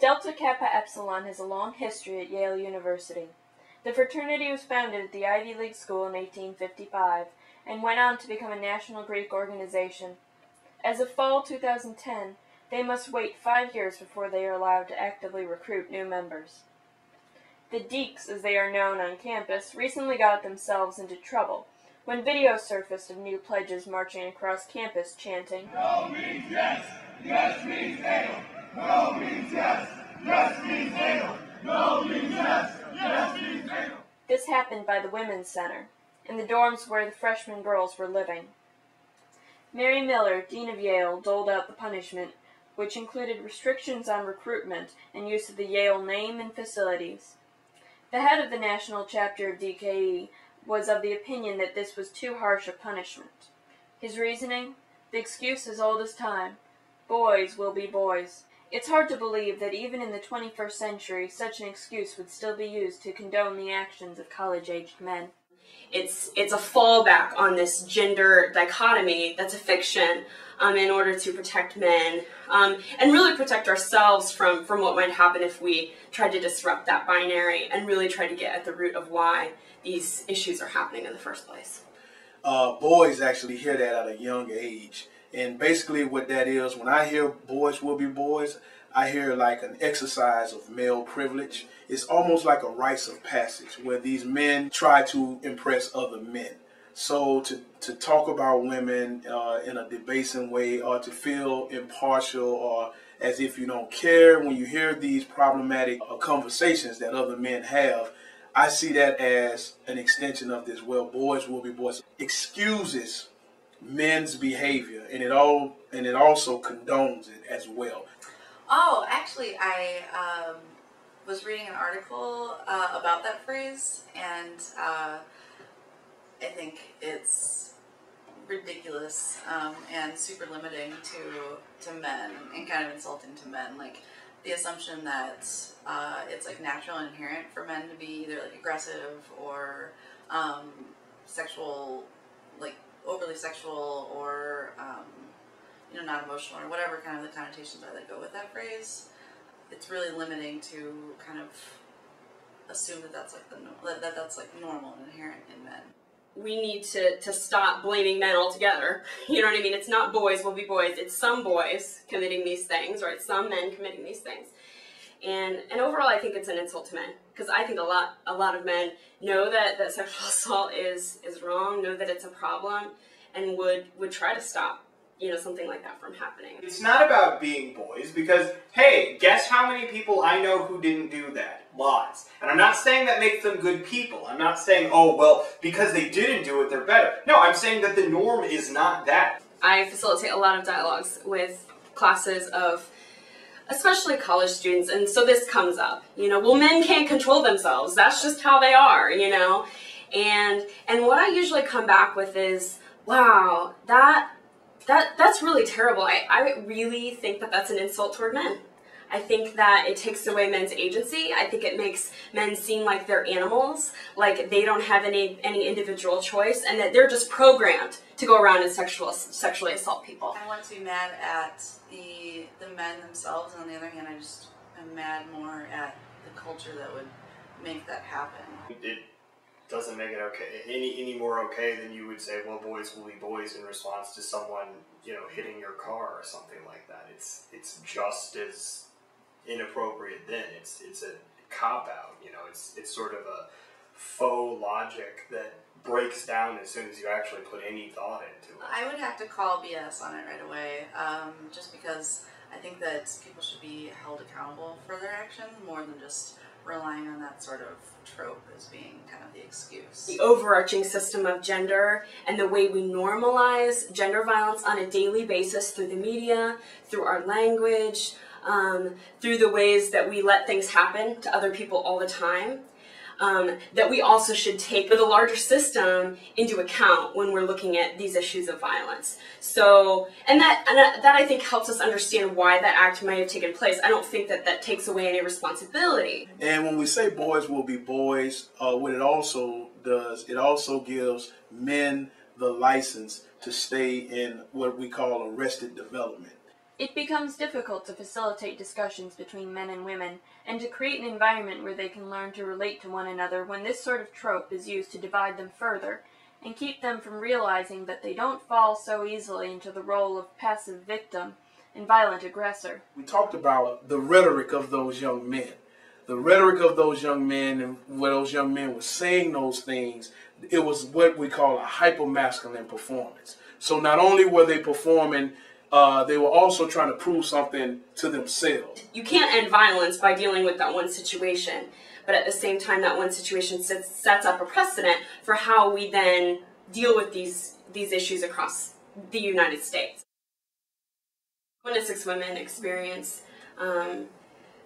Delta Kappa Epsilon has a long history at Yale University. The fraternity was founded at the Ivy League school in 1855 and went on to become a national Greek organization. As of fall 2010, they must wait five years before they are allowed to actively recruit new members. The Dekes, as they are known on campus, recently got themselves into trouble when videos surfaced of new pledges marching across campus chanting, No means yes, yes means no, no means yes, yes means no, no means yes, yes means. This happened by the Women's Center, in the dorms where the freshman girls were living. Mary Miller, Dean of Yale, doled out the punishment, which included restrictions on recruitment and use of the Yale name and facilities. The head of the national chapter of DKE was of the opinion that this was too harsh a punishment. His reasoning? The excuse as old as time. Boys will be boys. It's hard to believe that even in the 21st century such an excuse would still be used to condone the actions of college-aged men. It's, it's a fallback on this gender dichotomy that's a fiction um, in order to protect men um, and really protect ourselves from, from what might happen if we tried to disrupt that binary and really try to get at the root of why these issues are happening in the first place. Uh, boys actually hear that at a young age. And basically, what that is, when I hear boys will be boys, I hear like an exercise of male privilege. It's almost like a rites of passage where these men try to impress other men. So to, to talk about women uh, in a debasing way or to feel impartial or as if you don't care when you hear these problematic uh, conversations that other men have, I see that as an extension of this. Well, boys will be boys. Excuses men's behavior, and it all and it also condones it as well. Oh, actually, I um, was reading an article uh, about that phrase, and uh, I think it's ridiculous um, and super limiting to to men and kind of insulting to men. Like the assumption that uh, it's like natural and inherent for men to be either like aggressive or um, sexual, like overly sexual or um, you know not emotional or whatever kind of the connotations are that go with that phrase. It's really limiting to kind of assume that that's like the that, that that's like normal and inherent in men we need to, to stop blaming men altogether. You know what I mean? It's not boys will be boys. It's some boys committing these things, right? Some men committing these things. And and overall, I think it's an insult to men because I think a lot a lot of men know that, that sexual assault is is wrong, know that it's a problem, and would would try to stop you know something like that from happening. It's not about being boys because hey, guess how many people I know who didn't do that? Lots. And I'm not saying that makes them good people. I'm not saying oh well because they didn't do it they're better. No, I'm saying that the norm is not that. I facilitate a lot of dialogues with classes of especially college students and so this comes up. You know well men can't control themselves. That's just how they are you know? And and what i usually come back with is wow that that that's really terrible. I i really think that that's an insult toward men I think that it takes away men's agency. I think it makes men seem like they're animals, like they don't have any any individual choice, and that they're just programmed to go around and sexual, sexually assault people. I want to be mad at the the men themselves, on the other hand, I just am mad more at the culture that would make that happen. It doesn't make it okay any any more okay than you would say, well, boys will be boys in response to someone you know hitting your car or something like that. It's it's just as inappropriate then. It's it's a cop out. You know, it's it's sort of a faux logic that breaks down as soon as you actually put any thought into it. I would have to call BS on it right away, um, just because I think that people should be held accountable for their actions more than just relying on that sort of trope as being kind of the excuse. The overarching system of gender and the way we normalize gender violence on a daily basis through the media, through our language, um, through the ways that we let things happen to other people all the time. Um, that we also should take the larger system into account when we're looking at these issues of violence. So, and that, and that I think helps us understand why that act might have taken place. I don't think that that takes away any responsibility. And when we say boys will be boys, uh, what it also does, it also gives men the license to stay in what we call arrested development It becomes difficult to facilitate discussions between men and women, and to create an environment where they can learn to relate to one another when this sort of trope is used to divide them further, and keep them from realizing that they don't fall so easily into the role of passive victim and violent aggressor. We talked about the rhetoric of those young men. The rhetoric of those young men and where those young men were saying those things, it was what we call a hypermasculine performance. So not only were they performing uh, they were also trying to prove something to themselves. You can't end violence by dealing with that one situation, but at the same time, that one situation sets, sets up a precedent for how we then deal with these these issues across the United States. One in six women experience um,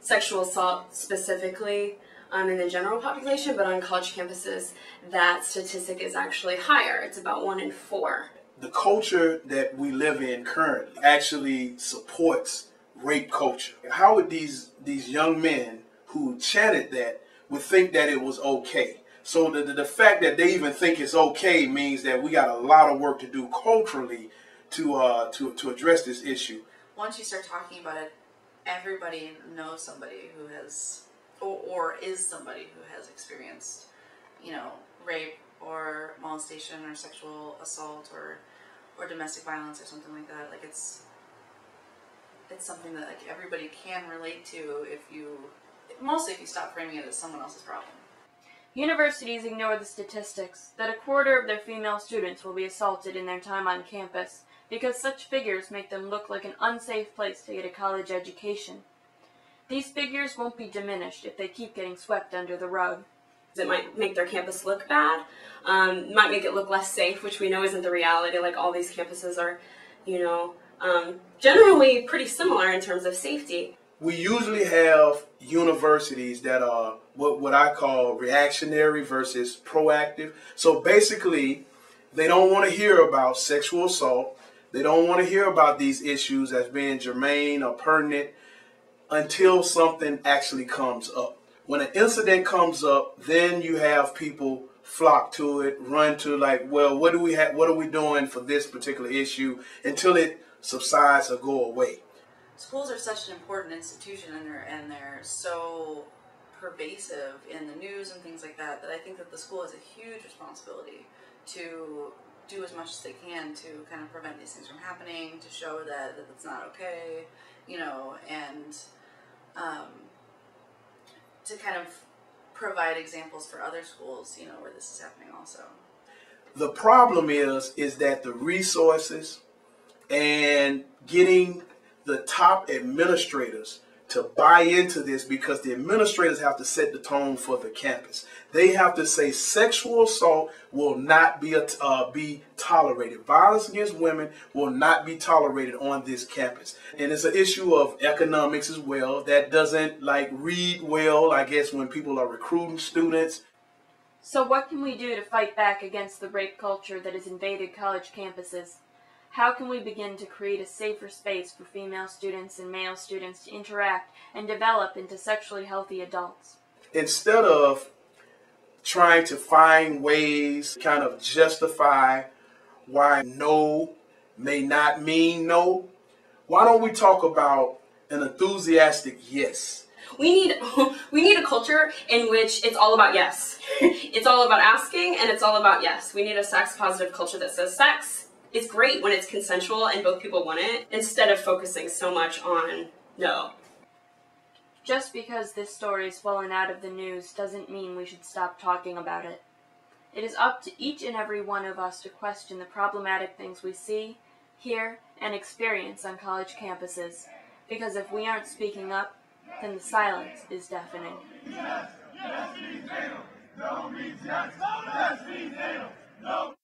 sexual assault specifically um, in the general population, but on college campuses, that statistic is actually higher. It's about one in four the culture that we live in currently actually supports rape culture. How would these these young men who chanted that would think that it was okay? So the, the, the fact that they even think it's okay means that we got a lot of work to do culturally to uh, to to address this issue. Once you start talking about it, everybody knows somebody who has or, or is somebody who has experienced, you know, rape or molestation or sexual assault or or domestic violence or something like that. Like it's it's something that like everybody can relate to if you mostly if you stop framing it as someone else's problem. Universities ignore the statistics that a quarter of their female students will be assaulted in their time on campus because such figures make them look like an unsafe place to get a college education. These figures won't be diminished if they keep getting swept under the rug. It might make their campus look bad, um, might make it look less safe, which we know isn't the reality. Like all these campuses are, you know, um, generally pretty similar in terms of safety. We usually have universities that are what, what I call reactionary versus proactive. So basically, they don't want to hear about sexual assault. They don't want to hear about these issues as being germane or pertinent until something actually comes up. When an incident comes up, then you have people flock to it, run to like, well, what do we have? What are we doing for this particular issue until it subsides or go away? Schools are such an important institution, and they're and they're so pervasive in the news and things like that that I think that the school has a huge responsibility to do as much as they can to kind of prevent these things from happening, to show that, that it's not okay, you know, and um, to kind of provide examples for other schools, you know, where this is happening also. The problem is is that the resources and getting the top administrators to buy into this because the administrators have to set the tone for the campus. They have to say sexual assault will not be uh, be tolerated. Violence against women will not be tolerated on this campus. And it's an issue of economics as well. That doesn't like read well, I guess, when people are recruiting students. So what can we do to fight back against the rape culture that has invaded college campuses? How can we begin to create a safer space for female students and male students to interact and develop into sexually healthy adults? Instead of trying to find ways to kind of justify why no may not mean no, why don't we talk about an enthusiastic yes? We need we need a culture in which it's all about yes. it's all about asking and it's all about yes. We need a sex positive culture that says sex it's great when it's consensual and both people want it instead of focusing so much on no. Just because this story has fallen out of the news doesn't mean we should stop talking about it. It is up to each and every one of us to question the problematic things we see, hear, and experience on college campuses, because if we aren't speaking up, then the silence is deafening. Yes, yes